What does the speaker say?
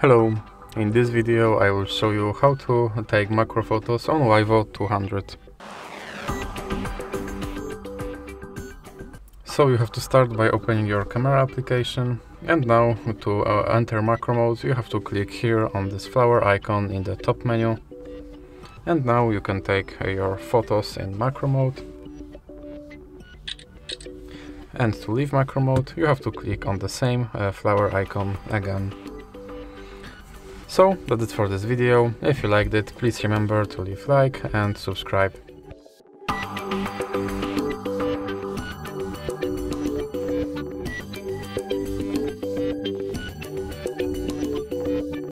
Hello, in this video I will show you how to take macro photos on Vivo 200. So you have to start by opening your camera application and now to uh, enter macro mode you have to click here on this flower icon in the top menu and now you can take uh, your photos in macro mode and to leave macro mode you have to click on the same uh, flower icon again. So that's it for this video, if you liked it please remember to leave like and subscribe.